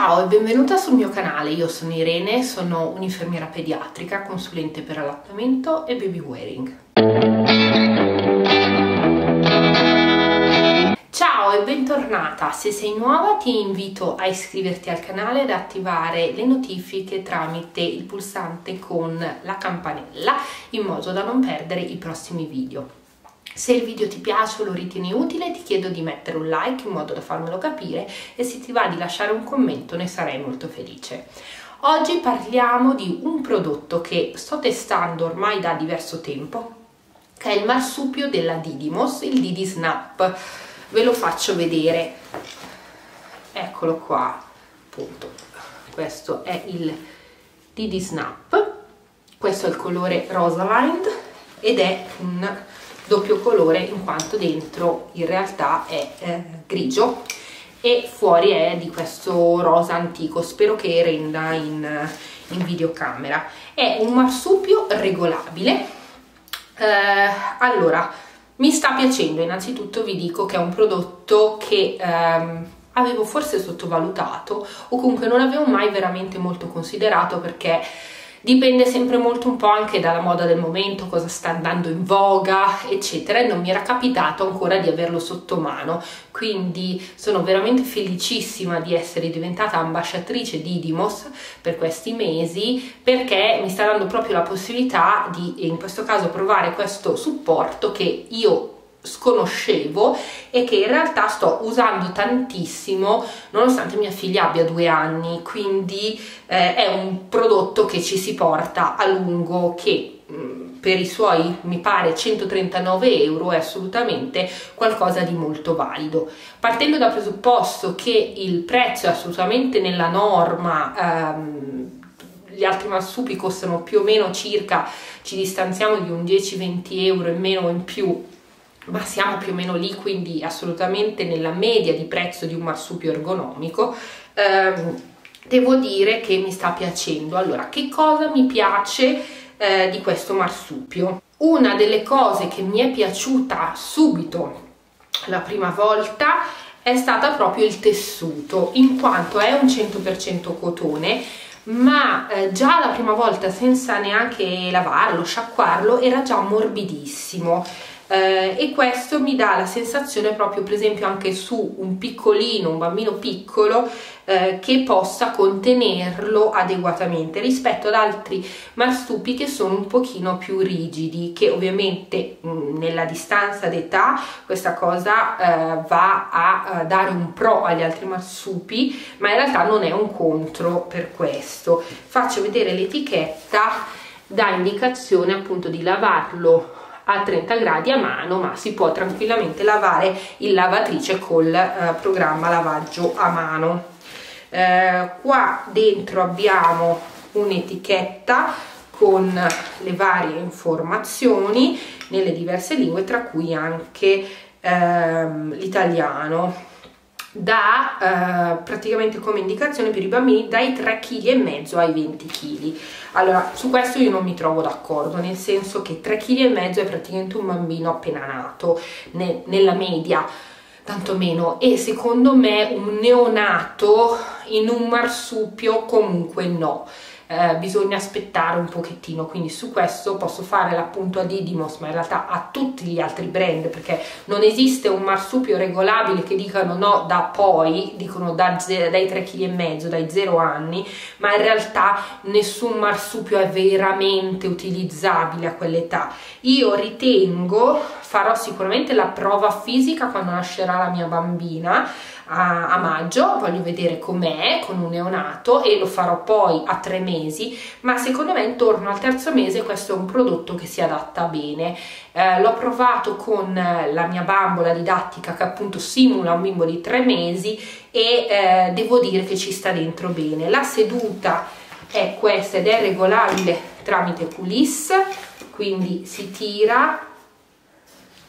Ciao e benvenuta sul mio canale, io sono Irene, sono un'infermiera pediatrica, consulente per allattamento e baby wearing. Ciao e bentornata, se sei nuova ti invito a iscriverti al canale ed attivare le notifiche tramite il pulsante con la campanella in modo da non perdere i prossimi video. Se il video ti piace o lo ritieni utile ti chiedo di mettere un like in modo da farmelo capire e se ti va di lasciare un commento ne sarei molto felice. Oggi parliamo di un prodotto che sto testando ormai da diverso tempo che è il marsupio della Didymos, il Didi Snap. Ve lo faccio vedere. Eccolo qua, appunto. Questo è il Didi Snap. Questo è il colore Rosalind ed è un doppio colore in quanto dentro in realtà è eh, grigio e fuori è di questo rosa antico. Spero che renda in, in videocamera. È un marsupio regolabile. Eh, allora mi sta piacendo. Innanzitutto vi dico che è un prodotto che ehm, avevo forse sottovalutato o comunque non avevo mai veramente molto considerato perché dipende sempre molto un po' anche dalla moda del momento, cosa sta andando in voga, eccetera, e non mi era capitato ancora di averlo sotto mano, quindi sono veramente felicissima di essere diventata ambasciatrice di Dimos per questi mesi perché mi sta dando proprio la possibilità di in questo caso provare questo supporto che io sconoscevo e che in realtà sto usando tantissimo nonostante mia figlia abbia due anni. Quindi eh, è un prodotto che ci si porta a lungo che mm, per i suoi mi pare 139 euro è assolutamente qualcosa di molto valido. Partendo dal presupposto che il prezzo è assolutamente nella norma ehm, gli altri marsupi costano più o meno circa ci distanziamo di un 10-20 euro in meno o in più ma siamo più o meno lì, quindi assolutamente nella media di prezzo di un marsupio ergonomico. Eh, devo dire che mi sta piacendo. Allora, che cosa mi piace eh, di questo marsupio? Una delle cose che mi è piaciuta subito la prima volta è stata proprio il tessuto, in quanto è un 100% cotone, ma eh, già la prima volta senza neanche lavarlo, sciacquarlo, era già morbidissimo eh, e questo mi dà la sensazione proprio per esempio anche su un piccolino, un bambino piccolo eh, che possa contenerlo adeguatamente rispetto ad altri marsupi che sono un pochino più rigidi che ovviamente mh, mm, nella distanza d'età questa cosa eh, va a, a dare un pro agli altri marsupi ma in realtà non è un contro per questo. Faccio vedere l'etichetta dà indicazione appunto di lavarlo a 30 gradi a mano ma si può tranquillamente lavare in lavatrice col eh, programma lavaggio a mano. Eh, qua dentro abbiamo un'etichetta con le varie informazioni nelle diverse lingue tra cui anche ehm, l'italiano da eh, praticamente come indicazione per i bambini dai 3 kg ai 20 kg allora su questo io non mi trovo d'accordo nel senso che 3 kg è praticamente un bambino appena nato ne, nella media tantomeno. E secondo me un neonato in un marsupio comunque no eh, bisogna aspettare un pochettino quindi su questo posso fare l'appunto a Didymos ma in realtà a tutti gli altri brand perché non esiste un marsupio regolabile che dicano no da poi dicono da dai 3 kg dai 0 anni ma in realtà nessun marsupio è veramente utilizzabile a quell'età. Io ritengo farò sicuramente la prova fisica quando nascerà la mia bambina a, a maggio, voglio vedere com'è con un neonato e lo farò poi a tre mesi, ma secondo me intorno al terzo mese questo è un prodotto che si adatta bene. Eh, l'ho provato con la mia bambola didattica che appunto simula un bimbo di tre mesi e eh, devo dire che ci sta dentro bene. La seduta è questa ed è regolabile tramite culisse, quindi si tira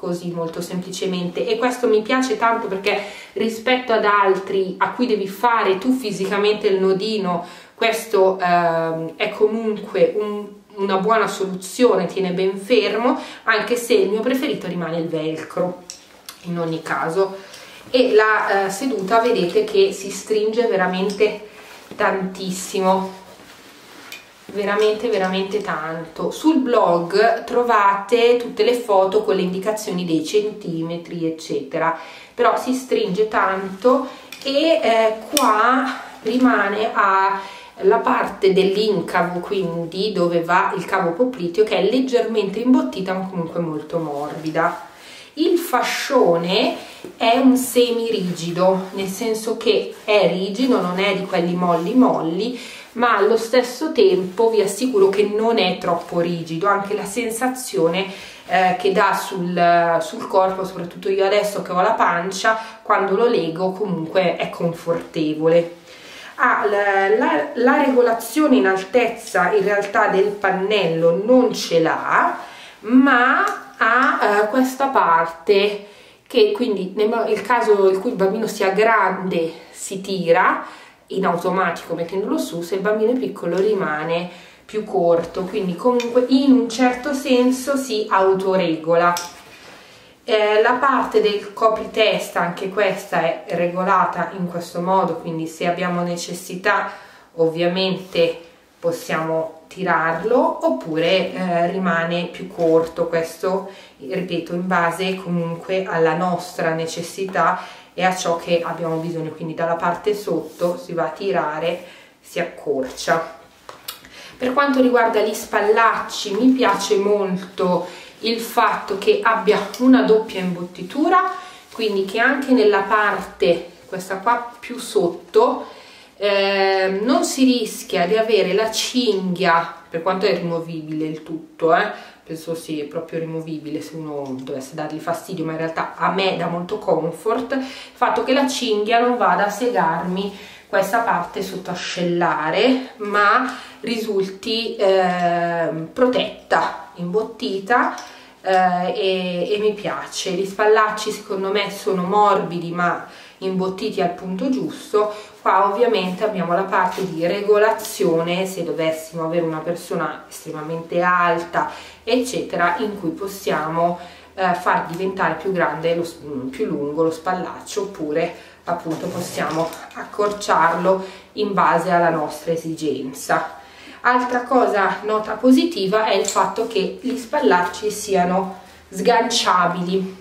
così molto semplicemente. E questo mi piace tanto perché rispetto ad altri a cui devi fare tu fisicamente il nodino questo eh, è comunque un, una buona soluzione tiene ben fermo anche se il mio preferito rimane il velcro in ogni caso. E la eh, seduta vedete che si stringe veramente tantissimo veramente veramente tanto. Sul blog trovate tutte le foto con le indicazioni dei centimetri eccetera. Però si stringe tanto e eh, qua rimane a la parte dell'incavo quindi dove va il cavo popliteo che è leggermente imbottita ma comunque molto morbida. Il fascione è un semi rigido nel senso che è rigido non è di quelli molli molli ma allo stesso tempo vi assicuro che non è troppo rigido anche la sensazione eh, che dà sul, sul corpo soprattutto io adesso che ho la pancia quando lo lego comunque è confortevole. Ah, la, la, la, regolazione in altezza in realtà del pannello non ce l'ha ma ha eh, questa parte che quindi nel caso in cui il bambino sia grande si tira in automatico mettendolo su se il bambino è piccolo rimane più corto. Quindi comunque in un certo senso si autoregola. Eh, la parte del copritesta anche questa è regolata in questo modo quindi se abbiamo necessità ovviamente possiamo tirarlo oppure eh, rimane più corto. Questo ripeto in base comunque alla nostra necessità e a ciò che abbiamo bisogno. Quindi dalla parte sotto si va a tirare si accorcia. Per quanto riguarda gli spallacci mi piace molto il fatto che abbia una doppia imbottitura quindi che anche nella parte questa qua più sotto eh, non si rischia di avere la cinghia per quanto è rimovibile il tutto eh, penso sia proprio rimovibile se uno dovesse dargli fastidio ma in realtà a me dà molto comfort il fatto che la cinghia non vada a segarmi questa parte sotto ascellare ma risulti eh, protetta imbottita eh, e, e mi piace. Gli spallacci secondo me sono morbidi ma imbottiti al punto giusto qua ovviamente abbiamo la parte di regolazione se dovessimo avere una persona estremamente alta eccetera in cui possiamo eh, far diventare più grande lo, più lungo lo spallaccio oppure appunto possiamo accorciarlo in base alla nostra esigenza. Altra cosa nota positiva è il fatto che gli spallacci siano sganciabili.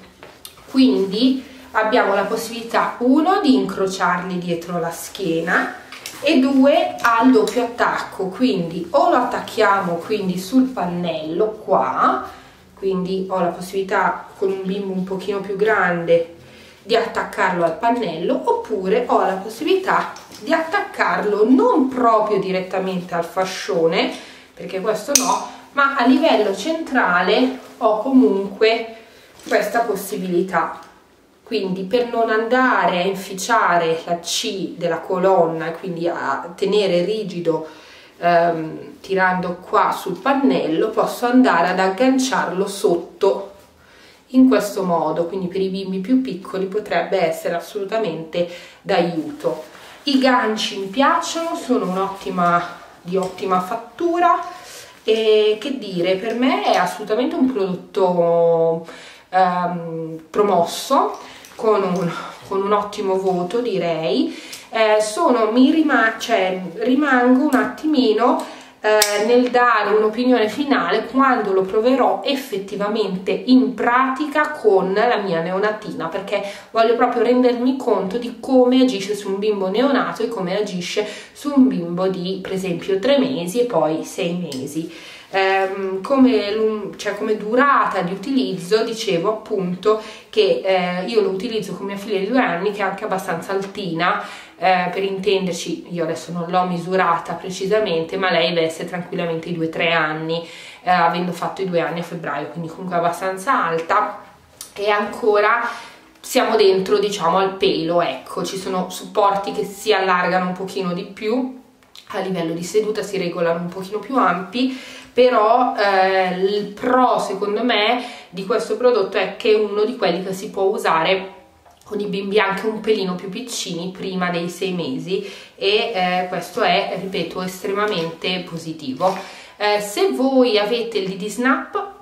Quindi abbiamo la possibilità uno di incrociarli dietro la schiena e due al doppio attacco. Quindi o lo attacchiamo quindi sul pannello qua quindi ho la possibilità con un bimbo un pochino più grande di attaccarlo al pannello oppure ho la possibilità di attaccarlo non proprio direttamente al fascione perché questo no ma a livello centrale ho comunque questa possibilità quindi per non andare a inficiare la C della colonna quindi a tenere rigido ehm, tirando qua sul pannello posso andare ad agganciarlo sotto. In questo modo quindi per i bimbi più piccoli potrebbe essere assolutamente d'aiuto. I ganci mi piacciono sono un'ottima di ottima fattura e che dire per me è assolutamente un prodotto ehm, promosso con un, con un ottimo voto direi. Eh, sono, mi rima cioè, rimango un attimino eh, nel dare un'opinione finale quando lo proverò effettivamente in pratica con la mia neonatina perché voglio proprio rendermi conto di come agisce su un bimbo neonato e come agisce su un bimbo di per esempio tre mesi e poi sei mesi ehm, come, cioè come, durata di utilizzo dicevo appunto che eh, io lo utilizzo con mia figlia di due anni che è anche abbastanza altina eh, per intenderci io adesso non l'ho misurata precisamente ma lei veste tranquillamente i due o tre anni eh, avendo fatto i due anni a febbraio quindi comunque abbastanza alta. E ancora siamo dentro diciamo al pelo ecco ci sono supporti che si allargano un pochino di più a livello di seduta si regolano un pochino più ampi però eh, il pro secondo me di questo prodotto è che è uno di quelli che si può usare con i bimbi anche un pelino più piccini prima dei sei mesi e eh, questo è ripeto estremamente positivo eh, se voi avete il DD Snap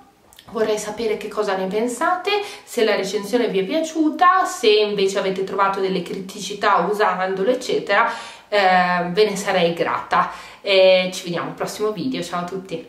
Vorrei sapere che cosa ne pensate, se la recensione vi è piaciuta, se invece avete trovato delle criticità usandolo, eccetera. eh, ve ne sarei grata. E ci vediamo al prossimo video, ciao a tutti!